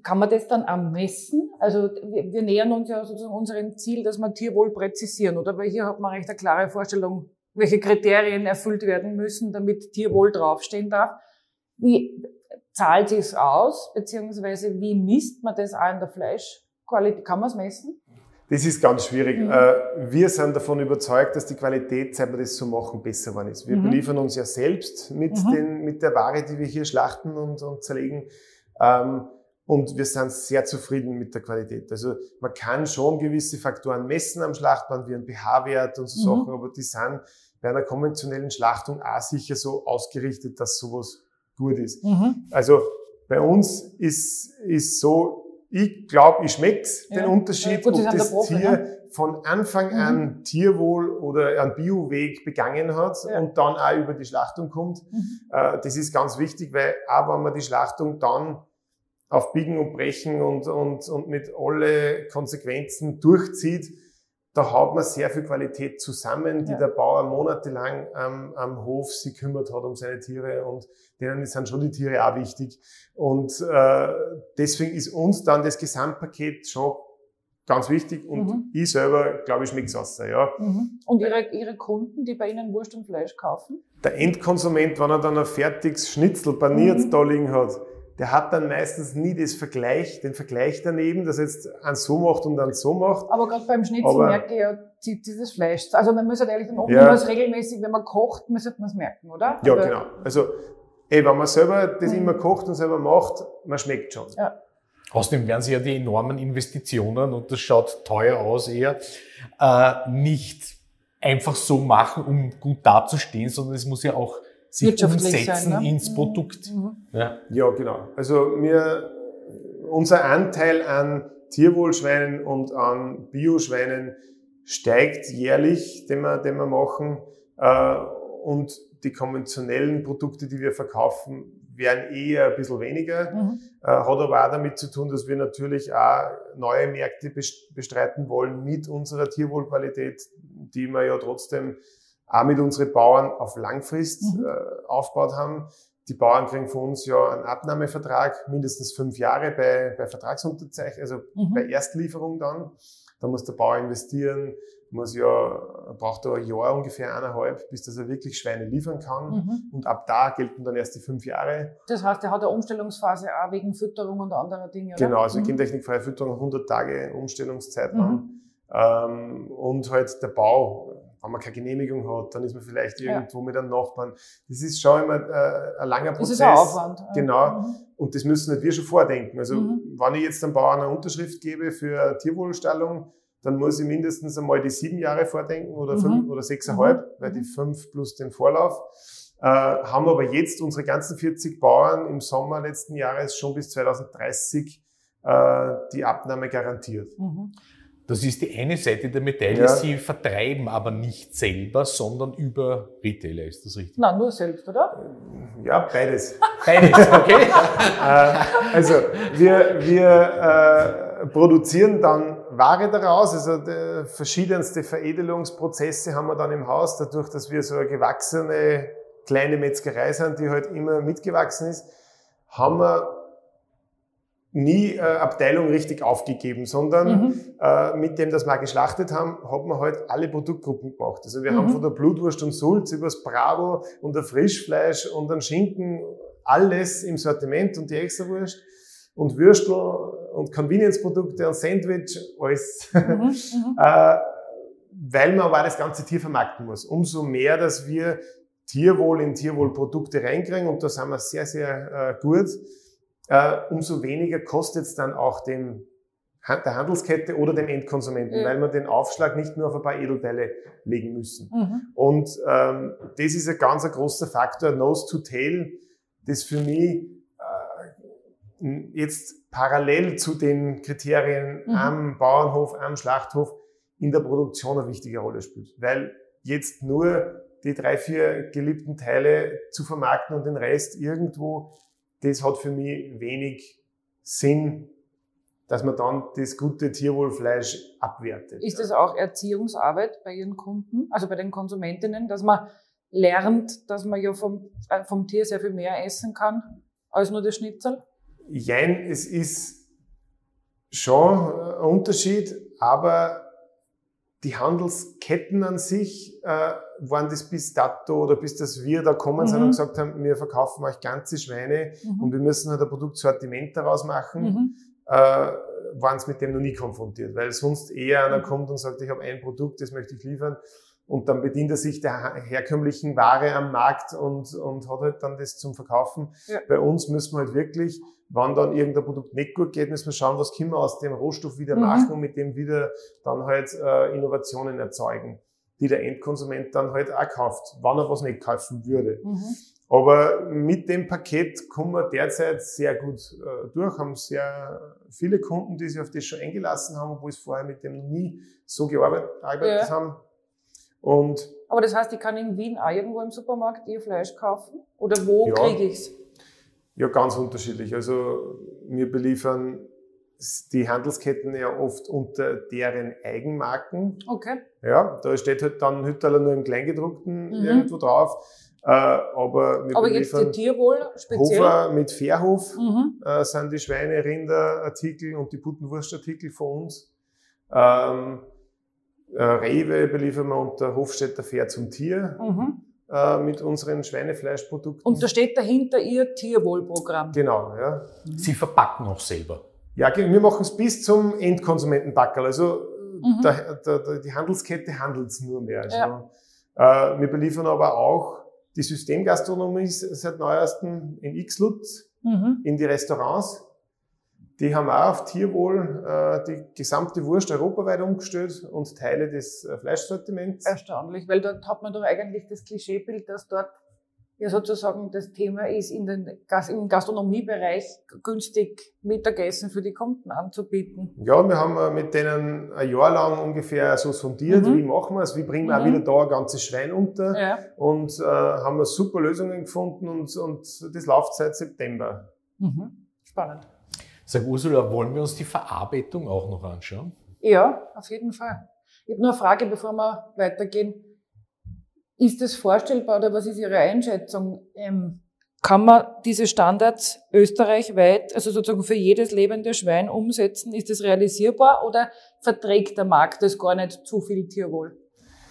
Kann man das dann am messen? Also wir, wir nähern uns ja sozusagen unserem Ziel, dass wir Tierwohl präzisieren, oder? Weil hier hat man recht eine klare Vorstellung, welche Kriterien erfüllt werden müssen, damit Tierwohl draufstehen darf. Wie zahlt sich's aus, beziehungsweise wie misst man das auch in der Fleischqualität? Kann man es messen? Das ist ganz schwierig. Mhm. Äh, Wir sind davon überzeugt, dass die Qualität, seit wir das so machen, besser geworden ist. Wir Mhm. beliefern uns ja selbst mit, Mhm. den, mit der Ware, die wir hier schlachten und, und zerlegen. Ähm, Und wir sind sehr zufrieden mit der Qualität. Also man kann schon gewisse Faktoren messen am Schlachtband, wie ein pH-Wert und so Mhm. Sachen, aber die sind bei einer konventionellen Schlachtung auch sicher so ausgerichtet, dass sowas gut ist. Mhm. Also bei uns ist, ist so, ich glaube, ich schmeck's, Ja. den Unterschied, Ja, ob das Profi, Tier ne? von Anfang Mhm. an Tierwohl oder einen Bioweg begangen hat Ja. und dann auch über die Schlachtung kommt. Mhm. Äh, Das ist ganz wichtig, weil auch wenn man die Schlachtung dann auf Biegen und Brechen und, und, und mit alle Konsequenzen durchzieht, da hat man sehr viel Qualität zusammen, die Ja. der Bauer monatelang am, am Hof sich kümmert hat um seine Tiere und denen sind schon die Tiere auch wichtig. Und äh, deswegen ist uns dann das Gesamtpaket schon ganz wichtig und Mhm. ich selber, glaube ich, schmeckt's aus. Ja. Mhm. Und Ihre, Ihre Kunden, die bei Ihnen Wurst und Fleisch kaufen? Der Endkonsument, wenn er dann ein fertiges Schnitzel paniert Mhm. da liegen hat, der hat dann meistens nie das Vergleich, den Vergleich daneben, dass er jetzt einen so macht und einen so macht. Aber gerade beim Schnitzel Aber- merke ich ja, zieht dieses Fleisch. Also man muss halt ehrlich sagen, Ja. man regelmäßig, wenn man kocht, müsste man es merken, oder? Ja, Aber- genau. Also, ey, wenn man selber das Mhm. immer kocht und selber macht, man schmeckt schon. Außerdem werden sie ja die enormen Investitionen, und das schaut teuer aus eher, äh, nicht einfach so machen, um gut dazustehen, sondern es muss ja auch sich Wirtschaftlich umsetzen sein, ne? ins Mhm. Produkt. Mhm. Ja. Ja, genau. Also wir, unser Anteil an Tierwohlschweinen und an Bioschweinen steigt jährlich, den wir, den wir machen. Äh, Und die konventionellen Produkte, die wir verkaufen, werden eher ein bisschen weniger. Mhm. Äh, Hat aber auch damit zu tun, dass wir natürlich auch neue Märkte bes- bestreiten wollen mit unserer Tierwohlqualität, die wir ja trotzdem auch mit unseren Bauern auf Langfrist Mhm. äh, aufgebaut haben. Die Bauern kriegen von uns ja einen Abnahmevertrag, mindestens fünf Jahre bei, bei Vertragsunterzeichnung, also Mhm. bei Erstlieferung dann. Da muss der Bauer investieren, muss ja, braucht da ein Jahr ungefähr eineinhalb, bis dass er wirklich Schweine liefern kann. Mhm. Und ab da gelten dann erst die fünf Jahre. Das heißt, er hat eine Umstellungsphase auch wegen Fütterung und anderer Dinge, oder? Genau, also Mhm. gentechnikfreie Fütterung, 100 Tage Umstellungszeit Mhm. lang. Ähm, und halt der Bau, wenn man keine Genehmigung hat, dann ist man vielleicht Ja. irgendwo mit einem Nachbarn. Das ist schon immer äh, ein langer Das Prozess. ist ein Aufwand. ja. Genau. Mhm. Und das müssen nicht wir schon vordenken. Also Mhm. wenn ich jetzt einem Bauern eine Unterschrift gebe für eine Tierwohlstallung, dann muss ich mindestens einmal die sieben Jahre vordenken oder Mhm. fünf oder sechseinhalb, weil die fünf plus den Vorlauf. Äh, haben aber jetzt unsere ganzen 40 Bauern im Sommer letzten Jahres schon bis 2030 äh, die Abnahme garantiert. Das ist die eine Seite der Medaille. Ja. Sie vertreiben aber nicht selber, sondern über Retailer. Ist das richtig? Nein, nur selbst, oder? Ja, beides. Beides, okay? äh, also wir, wir äh, produzieren dann Ware daraus, also de, verschiedenste Veredelungsprozesse haben wir dann im Haus, dadurch, dass wir so eine gewachsene kleine Metzgerei sind, die halt immer mitgewachsen ist, haben wir nie äh, Abteilung richtig aufgegeben, sondern mhm. äh, mit dem, dass wir geschlachtet haben, hat man halt alle Produktgruppen gemacht. Also wir mhm. haben von der Blutwurst und Sulz über das Bravo und der Frischfleisch und den Schinken alles im Sortiment und die Extrawurst und Würstel und Convenience-Produkte und Sandwich, alles. Mhm. mhm. äh, weil man aber das ganze Tier vermarkten muss. Umso mehr, dass wir Tierwohl in Tierwohlprodukte reinkriegen und da sind wir sehr, sehr äh, gut äh, umso weniger kostet es dann auch dem, der Handelskette oder dem Endkonsumenten, ja. weil wir den Aufschlag nicht nur auf ein paar Edelteile legen müssen. Mhm. Und ähm, das ist ein ganz ein großer Faktor, Nose to Tail, das für mich äh, jetzt parallel zu den Kriterien mhm. am Bauernhof, am Schlachthof in der Produktion eine wichtige Rolle spielt. Weil jetzt nur die drei, vier geliebten Teile zu vermarkten und den Rest irgendwo das hat für mich wenig Sinn, dass man dann das gute Tierwohlfleisch abwertet. Ist das auch Erziehungsarbeit bei Ihren Kunden, also bei den Konsumentinnen, dass man lernt, dass man ja vom, äh, vom Tier sehr viel mehr essen kann als nur das Schnitzel? Jein, es ist schon ein Unterschied, aber die Handelsketten an sich äh, waren das bis dato oder bis dass wir da kommen mhm. sind und gesagt haben, wir verkaufen euch ganze Schweine mhm. und wir müssen halt ein Produktsortiment daraus machen, mhm. äh, waren es mit dem noch nie konfrontiert, weil sonst eher einer mhm. kommt und sagt, ich habe ein Produkt, das möchte ich liefern und dann bedient er sich der herkömmlichen Ware am Markt und, und hat halt dann das zum Verkaufen. Ja. Bei uns müssen wir halt wirklich wenn dann irgendein Produkt nicht gut geht, müssen wir schauen, was können wir aus dem Rohstoff wieder mhm. machen und mit dem wieder dann halt äh, Innovationen erzeugen, die der Endkonsument dann halt auch kauft, wann er was nicht kaufen würde. Mhm. Aber mit dem Paket kommen wir derzeit sehr gut äh, durch, haben sehr viele Kunden, die sich auf das schon eingelassen haben, obwohl es vorher mit dem nie so gearbeitet, ja. haben. Und Aber das heißt, ich kann in Wien auch irgendwo im Supermarkt ihr Fleisch kaufen? Oder wo ja. kriege ich's? Ja, ganz unterschiedlich. Also wir beliefern die Handelsketten ja oft unter deren Eigenmarken. Okay. Ja, da steht halt dann Hüttaler nur im Kleingedruckten mhm. irgendwo drauf. Äh, aber wir aber jetzt die Tierwohl speziell? Hofer mit Fairhof mhm. äh, sind die Schweine, Rinderartikel und die Puttenwurstartikel von uns. Ähm, äh, Rewe beliefern wir unter Hofstädter Fair zum Tier. Mhm äh, mit unseren Schweinefleischprodukten. Und da steht dahinter Ihr Tierwohlprogramm. Genau, ja. Sie verpacken auch selber. Ja, wir machen es bis zum Endkonsumentenbackerl. Also mhm. der, der, die Handelskette handelt es nur mehr. Also, ja. äh, wir beliefern aber auch die Systemgastronomie seit neuestem in Xlut, mhm. in die Restaurants. Die haben auch auf Tierwohl äh, die gesamte Wurst europaweit umgestellt und Teile des äh, Fleischsortiments. Erstaunlich, weil dort hat man doch eigentlich das Klischeebild, dass dort ja sozusagen das Thema ist, in den Gas im Gastronomiebereich günstig Mittagessen für die Kunden anzubieten. Ja, wir haben äh, mit denen ein Jahr lang ungefähr so sondiert, mhm. wie machen wir es, wie bringen wir mhm. auch wieder da ein ganzes Schwein unter ja. und äh, haben wir super Lösungen gefunden und, und das läuft seit September. Mhm. Spannend. Sag Ursula, wollen wir uns die Verarbeitung auch noch anschauen? Ja, auf jeden Fall. Ich habe nur eine Frage, bevor wir weitergehen. Ist es vorstellbar oder was ist Ihre Einschätzung? Ähm, kann man diese Standards österreichweit, also sozusagen für jedes lebende Schwein umsetzen? Ist das realisierbar oder verträgt der Markt das gar nicht zu viel Tierwohl?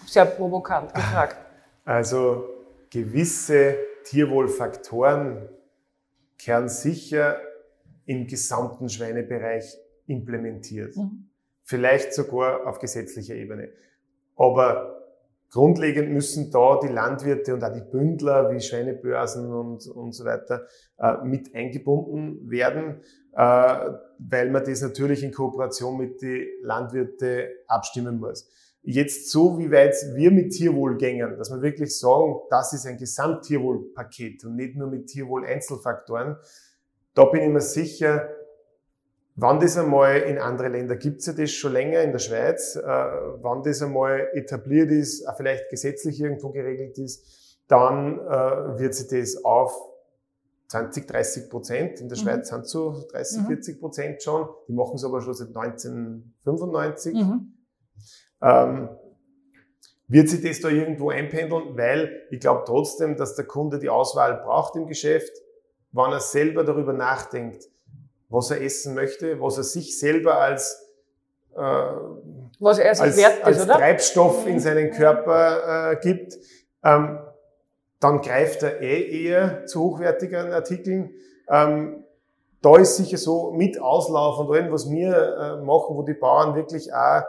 Sehr provokant gefragt. Also gewisse Tierwohlfaktoren kehren sicher im gesamten Schweinebereich implementiert. Mhm. Vielleicht sogar auf gesetzlicher Ebene. Aber grundlegend müssen da die Landwirte und auch die Bündler wie Schweinebörsen und, und so weiter äh, mit eingebunden werden, äh, weil man das natürlich in Kooperation mit den Landwirte abstimmen muss. Jetzt so, wie weit wir mit Tierwohl gängen, dass wir wirklich sagen, das ist ein Gesamttierwohlpaket und nicht nur mit Tierwohl-Einzelfaktoren, da bin ich mir sicher, wann das einmal in andere Länder gibt es ja das schon länger in der Schweiz, äh, wann das einmal etabliert ist, auch vielleicht gesetzlich irgendwo geregelt ist, dann äh, wird sich das auf 20, 30 Prozent. In der mhm. Schweiz sind es so 30, mhm. 40 Prozent schon. Die machen es aber schon seit 1995. Mhm. Ähm, wird sich das da irgendwo einpendeln? Weil ich glaube trotzdem, dass der Kunde die Auswahl braucht im Geschäft wenn er selber darüber nachdenkt, was er essen möchte, was er sich selber als äh, was er als, wert ist, als oder? Treibstoff in seinen Körper äh, gibt, ähm, dann greift er eh eher zu hochwertigeren Artikeln. Ähm, da ist sicher so mit Auslauf und allem, was wir äh, machen, wo die Bauern wirklich auch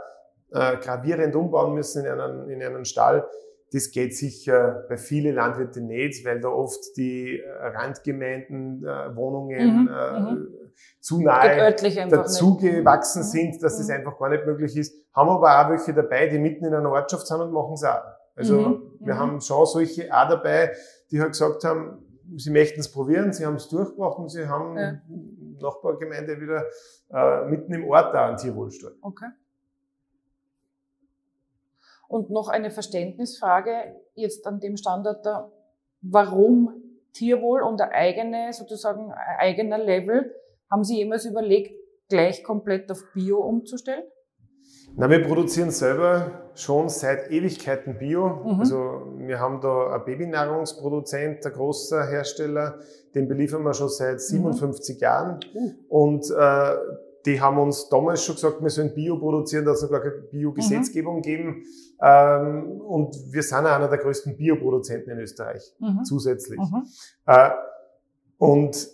äh, gravierend umbauen müssen in einen, in einen Stall, das geht sicher bei vielen Landwirten nicht, weil da oft die äh, Randgemeinden, äh, Wohnungen Mhm, äh, mhm. zu nahe örtlich einfach dazu nicht. gewachsen Mhm. sind, dass das Mhm. einfach gar nicht möglich ist. Haben aber auch welche dabei, die mitten in einer Ortschaft sind und machen es auch. Also Mhm. wir Mhm. haben schon solche auch dabei, die halt gesagt haben, sie möchten es probieren, sie haben es durchgebracht und sie haben Ja. Nachbargemeinde wieder äh, mitten im Ort da einen Tierwohlstall. Okay. Und noch eine Verständnisfrage jetzt an dem Standort da. Warum Tierwohl und ein eigene, sozusagen ein eigener Level? Haben Sie jemals überlegt, gleich komplett auf Bio umzustellen? Na, wir produzieren selber schon seit Ewigkeiten Bio. Mhm. Also wir haben da einen Babynahrungsproduzent, ein großer Hersteller, den beliefern wir schon seit 57 Jahren. Uh. Und äh, die haben uns damals schon gesagt, wir sollen Bio produzieren, da hat es noch gar keine Bio-Gesetzgebung gegeben. Ähm, und wir sind auch einer der größten Bioproduzenten in Österreich, Mhm. zusätzlich. Mhm. Äh, und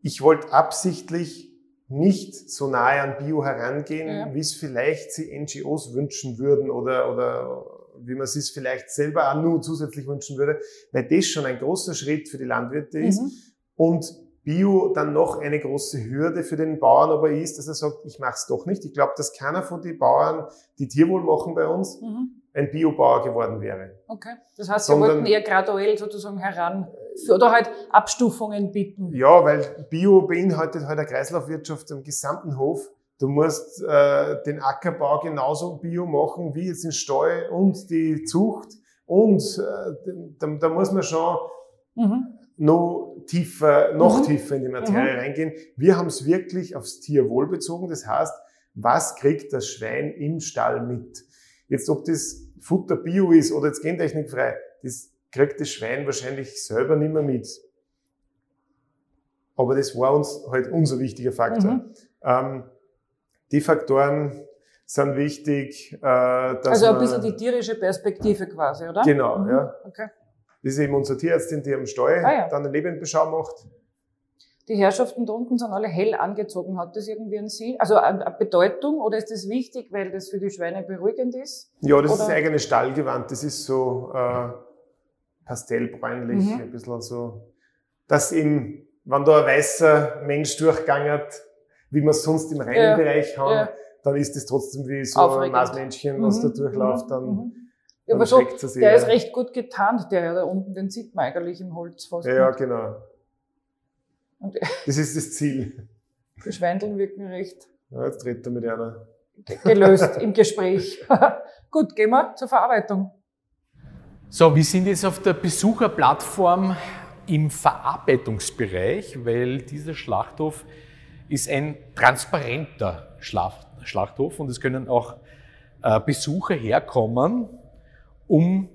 ich wollte absichtlich nicht so nahe an Bio herangehen, Ja. wie es vielleicht sie NGOs wünschen würden oder, oder wie man es sich vielleicht selber auch nur zusätzlich wünschen würde, weil das schon ein großer Schritt für die Landwirte ist Mhm. und Bio dann noch eine große Hürde für den Bauern aber ist, dass er sagt, ich mache es doch nicht. Ich glaube, dass keiner von den Bauern, die Tierwohl machen bei uns, Mhm. ein Biobauer geworden wäre. Okay. Das heißt, Sie Sondern- wollten eher graduell sozusagen heran oder halt Abstufungen bieten. Ja, weil Bio beinhaltet halt eine Kreislaufwirtschaft am gesamten Hof. Du musst äh, den Ackerbau genauso Bio machen wie jetzt den Stall und die Zucht. Und äh, da, da muss man schon Mhm. Noch tiefer, noch Mhm. tiefer in die Materie reingehen. Wir haben es wirklich aufs Tierwohl bezogen. Das heißt, was kriegt das Schwein im Stall mit? Jetzt, ob das Futter Bio ist oder jetzt gentechnikfrei, das kriegt das Schwein wahrscheinlich selber nicht mehr mit. Aber das war uns halt unser wichtiger Faktor. Mhm. Ähm, die Faktoren sind wichtig, äh, dass Also ein bisschen die tierische Perspektive quasi, oder? Genau, Mhm. ja. Okay. Das ist eben unsere Tierärztin, die am Stall Ah, ja. dann eine Lebendbeschau macht. Die Herrschaften da unten sind alle hell angezogen. Hat das irgendwie einen Sinn? Also eine Bedeutung oder ist das wichtig, weil das für die Schweine beruhigend ist? Ja, das ist Oder- das eigene Stallgewand. Das ist so äh, pastellbräunlich, Mhm. ein bisschen so. Dass eben, wenn da ein weißer Mensch durchgangert, wie wir es sonst im reinen Ja, Bereich haben, ja. dann ist das trotzdem wie so Aufregend. ein Maßmännchen, was da Mhm, durchläuft. mhm, Dann, mhm. Ja, aber es der eher. ist recht gut getarnt, der da unten, den sieht man eigentlich im Holz fast. Ja, ja, nicht. genau. Und Das ist das Ziel. die Schweindeln wirken recht Ja, jetzt redet er mit einer. ge- gelöst im Gespräch. gut, gehen wir zur Verarbeitung. So, wir sind jetzt auf der Besucherplattform im Verarbeitungsbereich, weil dieser Schlachthof ist ein transparenter Schlacht, Schlachthof und es können auch äh, Besucher herkommen, um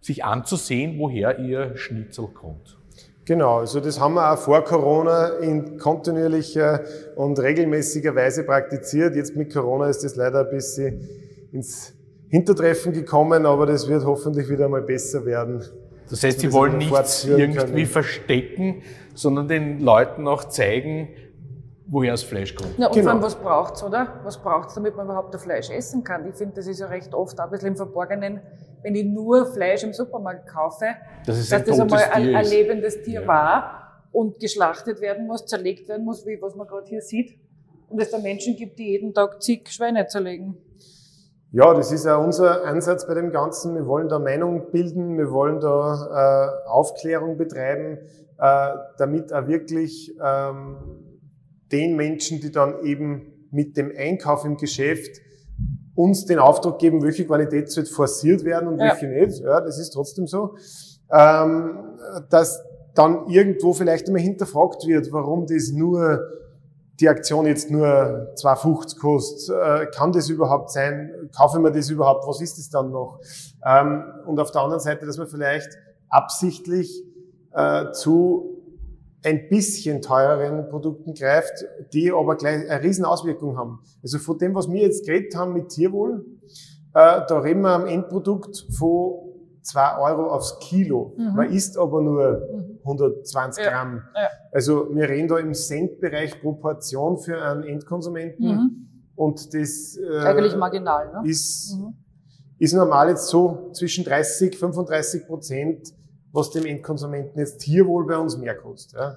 sich anzusehen, woher ihr Schnitzel kommt. Genau, also das haben wir auch vor Corona in kontinuierlicher und regelmäßiger Weise praktiziert. Jetzt mit Corona ist das leider ein bisschen ins Hintertreffen gekommen, aber das wird hoffentlich wieder mal besser werden. Das heißt, sie wollen nichts irgendwie können. verstecken, sondern den Leuten auch zeigen, woher das Fleisch kommt. Ja, und Genau. vor allem, was braucht's, oder? Was braucht's, damit man überhaupt das Fleisch essen kann? Ich finde, das ist ja recht oft auch ein bisschen im Verborgenen, wenn ich nur Fleisch im Supermarkt kaufe, Das ist dass ein das einmal ein, ein lebendes Tier Ja. war und geschlachtet werden muss, zerlegt werden muss, wie was man gerade hier sieht. Und es da Menschen gibt, die jeden Tag zig Schweine zerlegen. Ja, das ist auch unser Ansatz bei dem Ganzen. Wir wollen da Meinung bilden, wir wollen da äh, Aufklärung betreiben, äh, damit auch wirklich ähm, den Menschen, die dann eben mit dem Einkauf im Geschäft uns den Auftrag geben, welche Qualität sollte forciert werden und Ja. welche nicht. Ja, das ist trotzdem so. Ähm, dass dann irgendwo vielleicht einmal hinterfragt wird, warum das nur die Aktion jetzt nur 2,50 kostet, äh, kann das überhaupt sein? Kaufe ich mir das überhaupt? Was ist das dann noch? Ähm, und auf der anderen Seite, dass man vielleicht absichtlich äh, zu ein bisschen teureren Produkten greift, die aber gleich eine riesen Auswirkung haben. Also von dem, was wir jetzt geredet haben mit Tierwohl, äh, da reden wir am Endprodukt von zwei Euro aufs Kilo. Mhm. Man isst aber nur 120 ja. Gramm. Ja. Also wir reden da im Centbereich pro Portion für einen Endkonsumenten. Mhm. Und das äh, eigentlich marginal, ne? ist, mhm. ist normal jetzt so zwischen 30, 35 Prozent, was dem Endkonsumenten jetzt Tierwohl bei uns mehr kostet. Ja?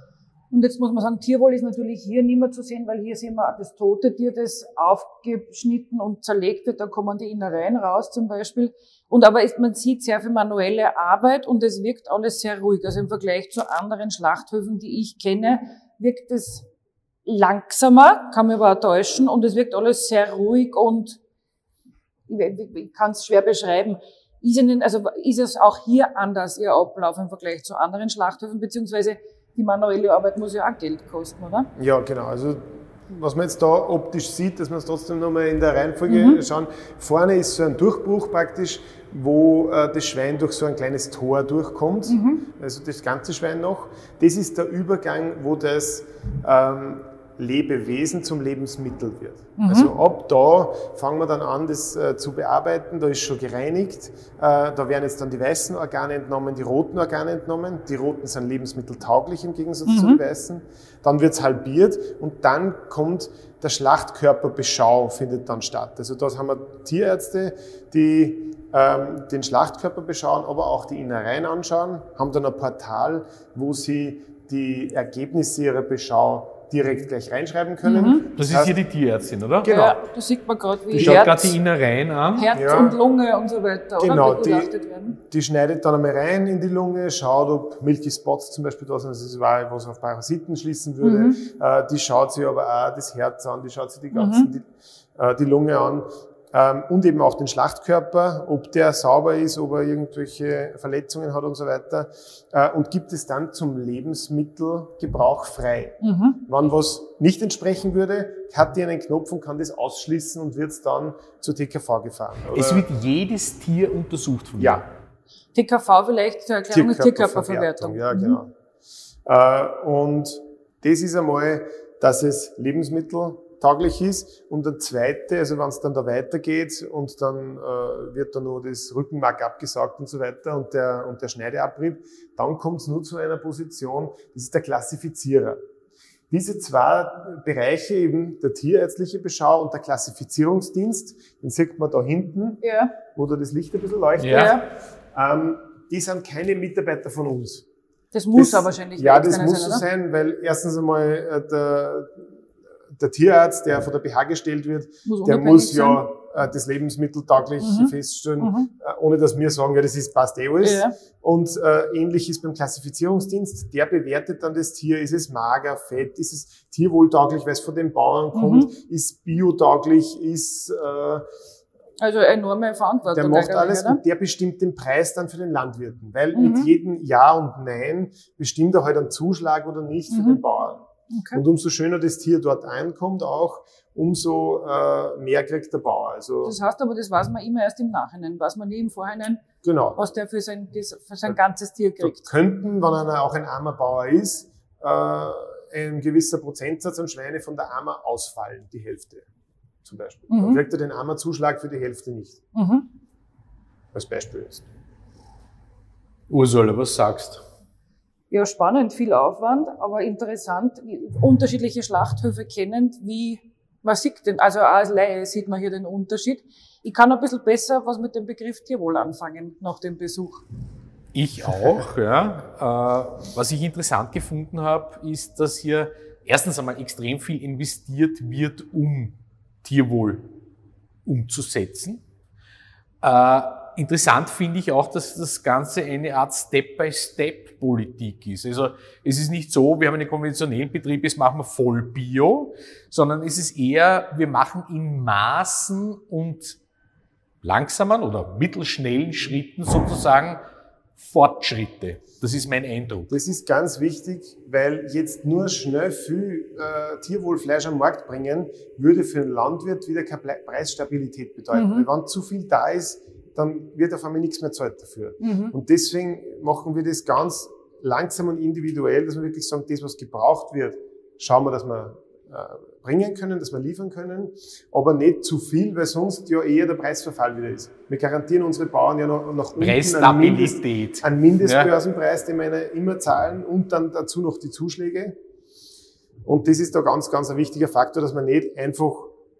Und jetzt muss man sagen, Tierwohl ist natürlich hier nicht mehr zu sehen, weil hier sehen wir das tote Tier, das aufgeschnitten und zerlegt wird. Da kommen die Innereien raus zum Beispiel. Und aber ist, man sieht sehr viel manuelle Arbeit und es wirkt alles sehr ruhig. Also im Vergleich zu anderen Schlachthöfen, die ich kenne, wirkt es langsamer, kann mich aber auch täuschen. Und es wirkt alles sehr ruhig und ich, ich kann es schwer beschreiben. Ist, Ihnen, also ist es auch hier anders, Ihr Ablauf im Vergleich zu anderen Schlachthöfen, beziehungsweise die manuelle Arbeit muss ja auch Geld kosten, oder? Ja, genau. Also was man jetzt da optisch sieht, dass wir es trotzdem nochmal in der Reihenfolge mhm. schauen. Vorne ist so ein Durchbruch praktisch, wo äh, das Schwein durch so ein kleines Tor durchkommt. Mhm. Also das ganze Schwein noch. Das ist der Übergang, wo das ähm, Lebewesen zum Lebensmittel wird. Mhm. Also ab da fangen wir dann an, das äh, zu bearbeiten. Da ist schon gereinigt. Äh, da werden jetzt dann die weißen Organe entnommen, die roten Organe entnommen. Die roten sind lebensmitteltauglich im Gegensatz mhm. zu den weißen. Dann wird es halbiert und dann kommt der Schlachtkörperbeschau, findet dann statt. Also da haben wir Tierärzte, die ähm, den Schlachtkörper beschauen, aber auch die Innereien anschauen, haben dann ein Portal, wo sie die Ergebnisse ihrer Beschau direkt gleich reinschreiben können. Mhm. Das ist hier die Tierärztin, oder? Genau. Ja, da sieht man gerade, wie Die schaut gerade die Innereien an. Herz ja. und Lunge und so weiter. Genau, die, die, schneidet dann einmal rein in die Lunge, schaut, ob Milky Spots zum Beispiel da sind, das ist was auf Parasiten schließen würde. Mhm. Äh, die schaut sich aber auch das Herz an, die schaut sich die ganzen, mhm. die, äh, die Lunge an und eben auch den Schlachtkörper, ob der sauber ist, ob er irgendwelche Verletzungen hat und so weiter äh, und gibt es dann zum Lebensmittelgebrauch frei. Mhm. Wenn was nicht entsprechen würde, hat die einen Knopf und kann das ausschließen und wird dann zur TKV gefahren. Oder? Es wird jedes Tier untersucht von Ja. TKV vielleicht zur Erklärung ist Tierkörperverwertung. Ja, genau. Mhm. Äh, und das ist einmal, dass es Lebensmittel tauglich ist. Und der zweite, also wenn es dann da weitergeht und dann äh, wird da nur das Rückenmark abgesaugt und so weiter und der, und der Schneideabrieb, dann kommt es nur zu einer Position, das ist der Klassifizierer. Diese zwei Bereiche, eben der tierärztliche Beschau und der Klassifizierungsdienst, den sieht man da hinten, ja. wo da das Licht ein bisschen leuchtet, ja. ähm, die sind keine Mitarbeiter von uns. Das muss das, aber wahrscheinlich Ja, das muss so sein, weil erstens einmal äh, der, der Tierarzt, der von der BH gestellt wird, muss der muss ja äh, das Lebensmittel tauglich mhm. feststellen, mhm. Äh, ohne dass wir sagen, ja, das ist passt eh alles. Ja. Und äh, ähnlich ist beim Klassifizierungsdienst, der bewertet dann das Tier, ist es mager, fett, ist es tierwohltauglich, weil es von den Bauern kommt, mhm. ist biotauglich, ist äh, also enorme Verantwortung. Der macht alles oder? und der bestimmt den Preis dann für den Landwirten, weil mit mhm. jedem Ja und Nein bestimmt er halt einen Zuschlag oder nicht für mhm. den Bauern. Okay. Und umso schöner das Tier dort einkommt auch, umso äh, mehr kriegt der Bauer. Also das heißt aber, das weiß man immer erst im Nachhinein, weiß man nie im Vorhinein, genau. was der für sein, für sein ganzes Tier kriegt. Da könnten, wenn einer auch ein armer Bauer ist, äh, ein gewisser Prozentsatz an Schweine von der Armer ausfallen, die Hälfte zum Beispiel. Mhm. Dann kriegt er den Armer-Zuschlag für die Hälfte nicht. Mhm. Als Beispiel jetzt. Ursula, was sagst du? Ja, spannend, viel Aufwand, aber interessant, unterschiedliche Schlachthöfe kennend, wie, man sieht denn, also als Laie sieht man hier den Unterschied. Ich kann ein bisschen besser was mit dem Begriff Tierwohl anfangen nach dem Besuch. Ich auch, ja. Äh, was ich interessant gefunden habe, ist, dass hier erstens einmal extrem viel investiert wird, um Tierwohl umzusetzen. Äh, interessant finde ich auch, dass das Ganze eine Art Step-by-Step-Politik ist. Also es ist nicht so, wir haben einen konventionellen Betrieb, jetzt machen wir voll Bio, sondern es ist eher, wir machen in Maßen und langsamen oder mittelschnellen Schritten sozusagen Fortschritte. Das ist mein Eindruck. Das ist ganz wichtig, weil jetzt nur schnell viel äh, Tierwohlfleisch am Markt bringen, würde für den Landwirt wieder keine Preisstabilität bedeuten. Mhm. Weil wenn zu viel da ist, dann wird auf einmal nichts mehr zahlt dafür. Mhm. Und deswegen machen wir das ganz langsam und individuell, dass wir wirklich sagen, das, was gebraucht wird, schauen wir, dass wir äh, bringen können, dass wir liefern können, aber nicht zu viel, weil sonst ja eher der Preisverfall wieder ist. Wir garantieren unsere Bauern ja noch nach unten einen, Mindest, einen Mindestbörsenpreis, den wir immer zahlen und dann dazu noch die Zuschläge. Und das ist da ganz, ganz ein wichtiger Faktor, dass man nicht einfach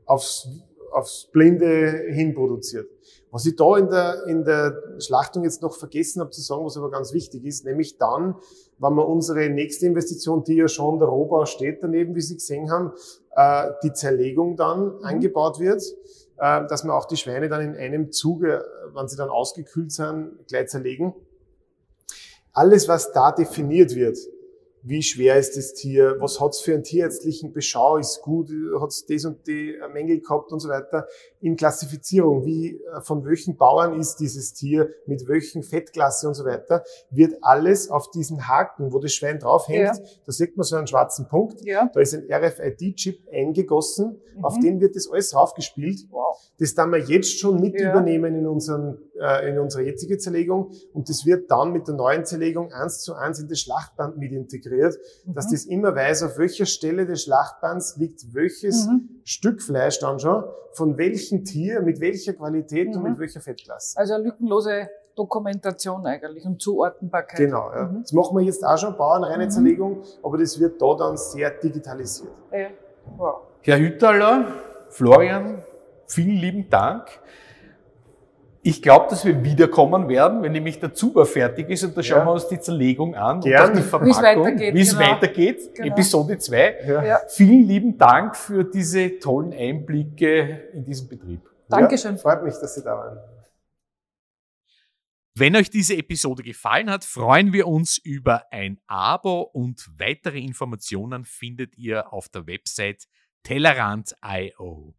aufs, aufs Blinde hin produziert. Was ich da in der, in der Schlachtung jetzt noch vergessen habe zu sagen, was aber ganz wichtig ist, nämlich dann, wenn wir unsere nächste Investition, die ja schon der Rohbau steht daneben, wie Sie gesehen haben, äh, die Zerlegung dann mhm. eingebaut wird, äh, dass wir auch die Schweine dann in einem Zuge, wenn sie dann ausgekühlt sind, gleich zerlegen. Alles, was da definiert wird, wie schwer ist das Tier, was hat's für einen tierärztlichen Beschau, ist gut, hat's das und die Mängel gehabt und so weiter. In Klassifizierung, wie äh, von welchen Bauern ist dieses Tier, mit welchen Fettklasse und so weiter, wird alles auf diesen Haken, wo das Schwein draufhängt, ja. da sieht man so einen schwarzen Punkt, ja. da ist ein RFID-Chip eingegossen, mhm. auf den wird das alles draufgespielt. Wow. Das dann wir jetzt schon mit ja. übernehmen in, unseren, äh, in unsere jetzige Zerlegung und das wird dann mit der neuen Zerlegung eins zu eins in das Schlachtband mit integriert integriert, mhm. dass das immer weiß, auf welcher Stelle des Schlachtbands liegt welches mhm. Stück Fleisch dann schon, von welchem Tier, mit welcher Qualität mhm. und mit welcher Fettklasse. Also eine lückenlose Dokumentation eigentlich und Zuordnenbarkeit. Genau, ja. Mhm. Das machen wir jetzt auch schon, Bauernreine mhm. Zerlegung, aber das wird da dann sehr digitalisiert. Ja. Wow. Herr Hüttaler, Florian, vielen lieben Dank. Ich glaube, dass wir wiederkommen werden, wenn nämlich der Zuber fertig ist und da schauen ja. wir uns die Zerlegung an Gern. und die Verpackung, wie es weitergeht. Wie es genau. weitergeht. Genau. Episode 2. Ja. Vielen lieben Dank für diese tollen Einblicke in diesen Betrieb. Dankeschön. Ja, freut mich, dass Sie da waren. Wenn euch diese Episode gefallen hat, freuen wir uns über ein Abo und weitere Informationen findet ihr auf der Website Tellerant.io.